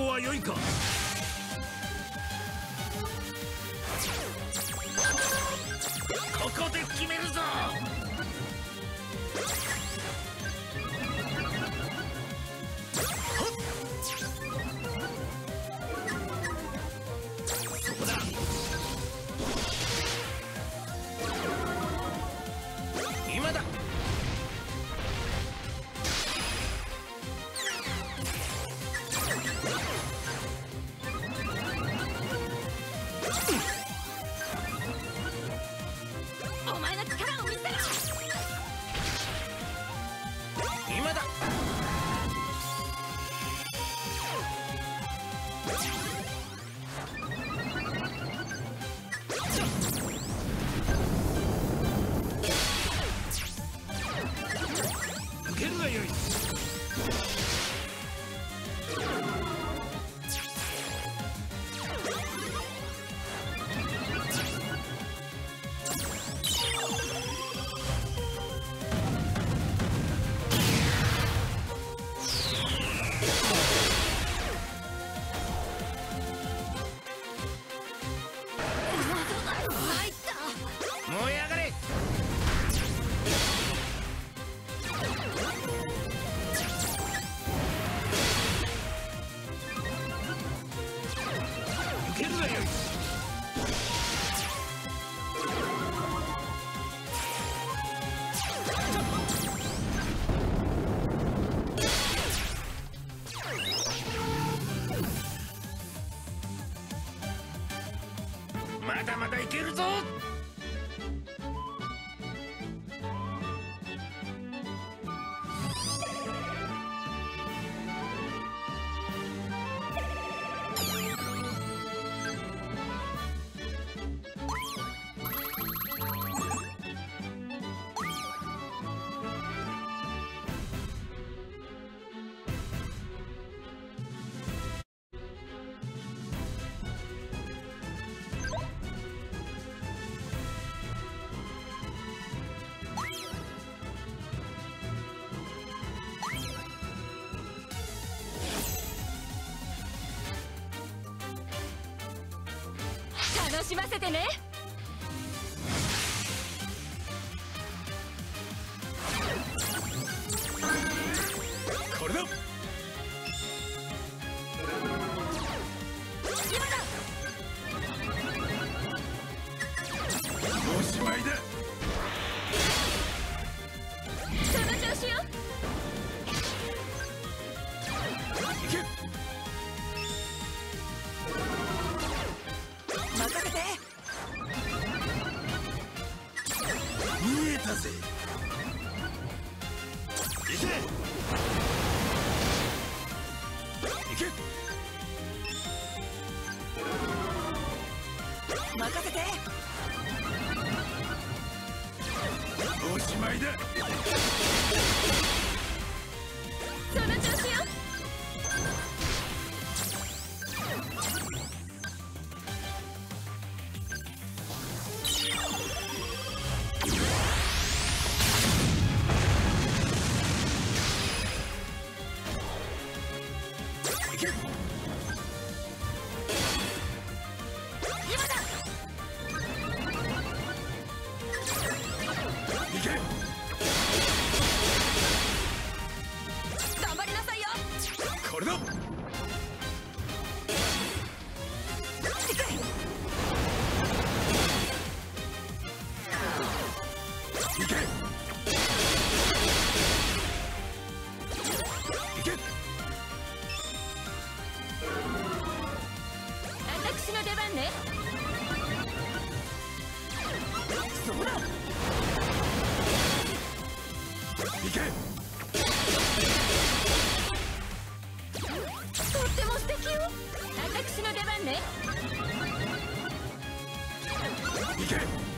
覚は良いか？楽しませてね。これだ。任せて。おしまいだ。その調子よ。ね。いけ。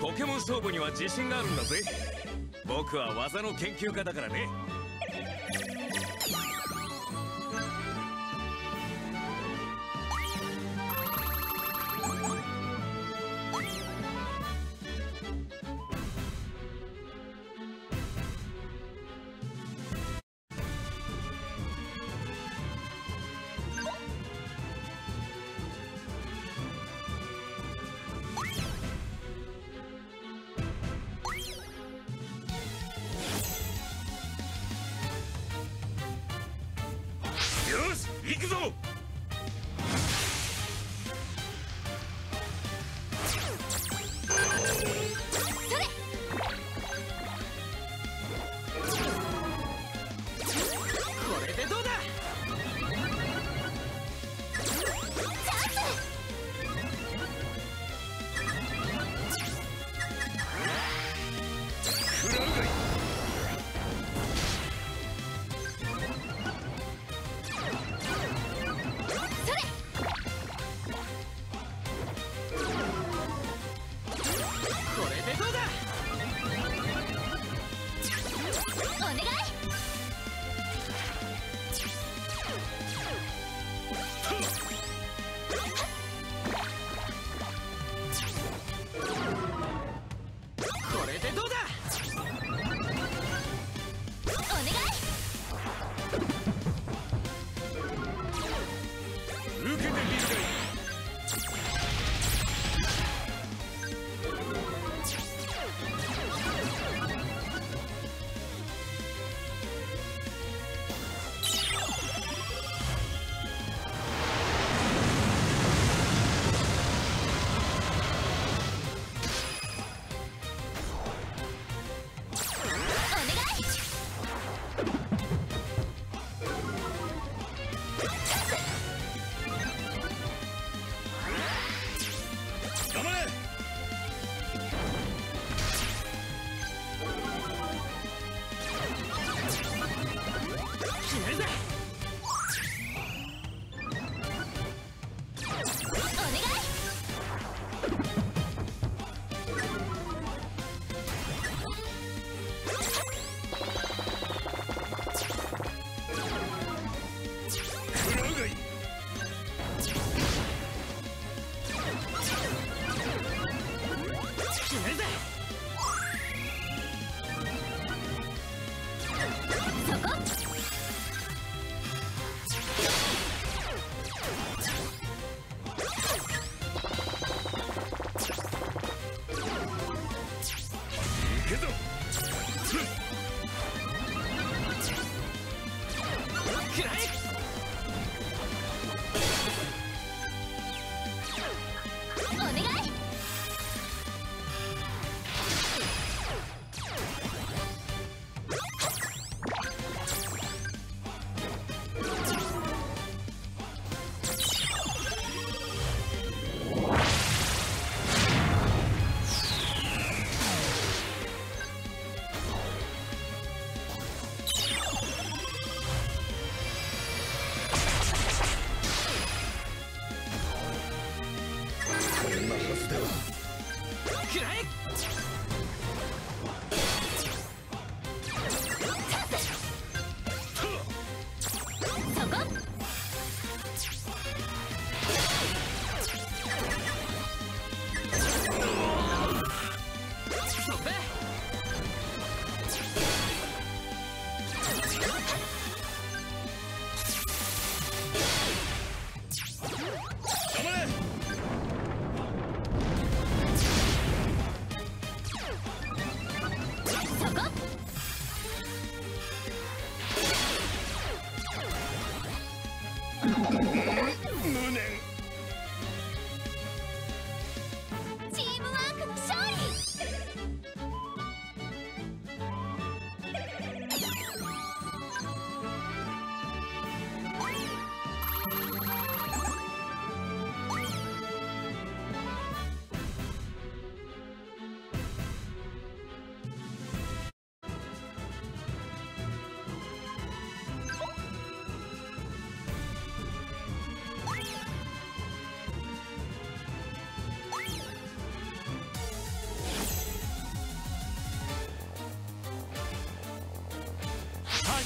ポケモン勝負には自信があるんだぜ。僕は技の研究家だからね。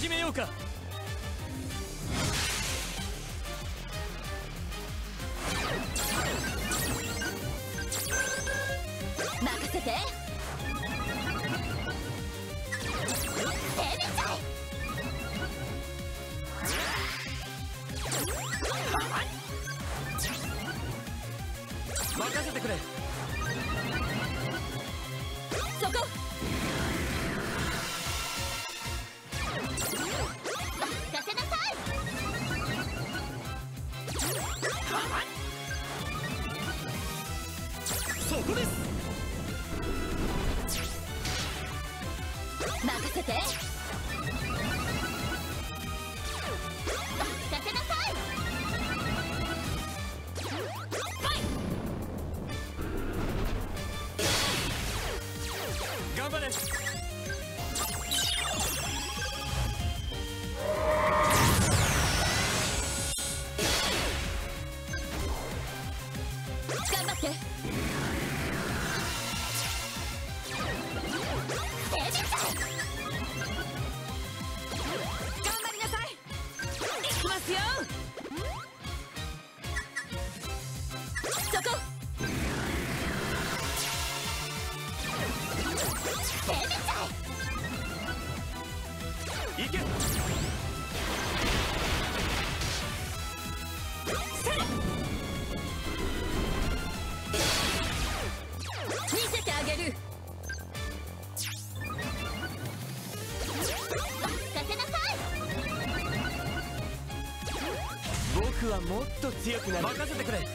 始めようか。任せて。強くなる。任せてくれ。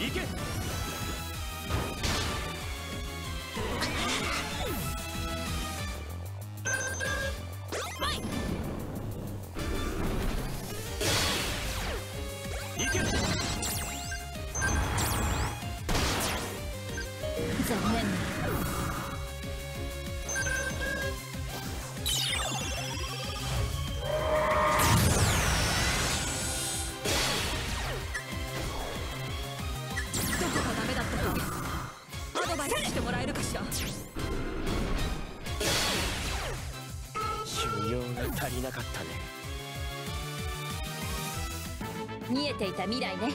行け。足りなかったね。見えていた未来ね。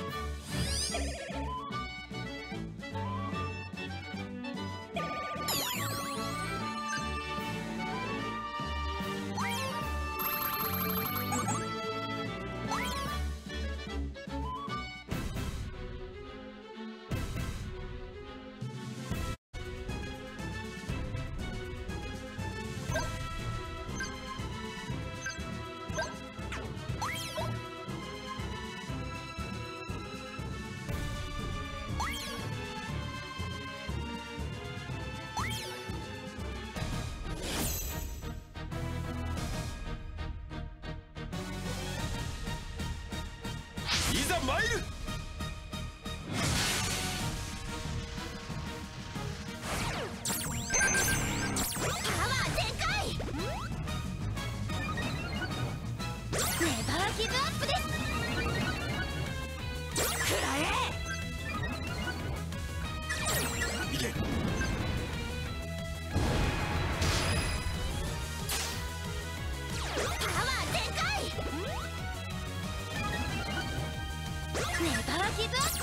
傷を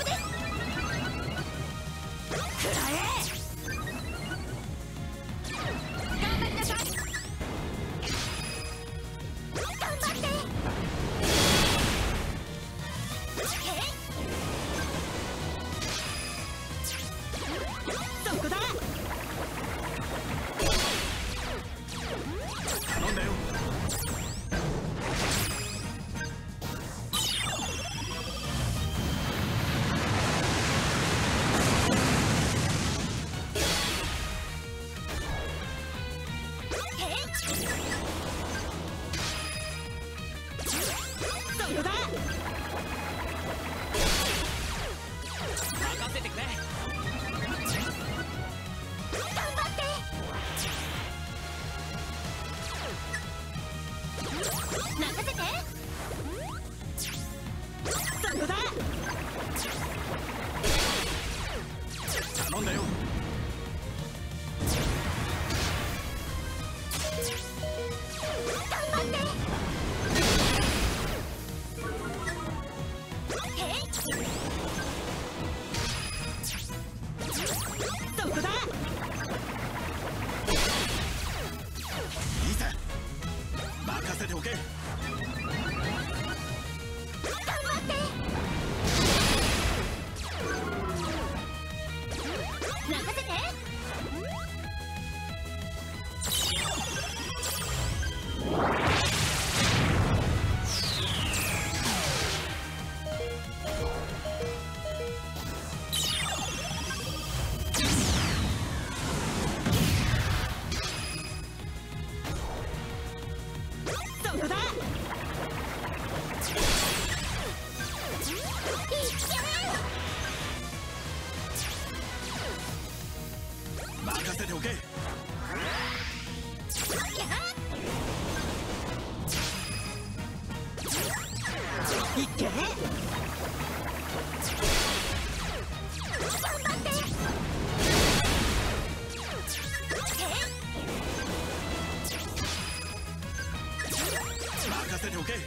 け。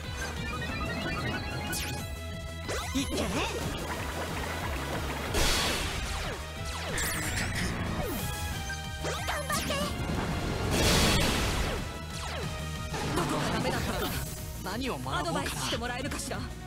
いけどこがダメだったら何をアドバイスしてもらえるかしら。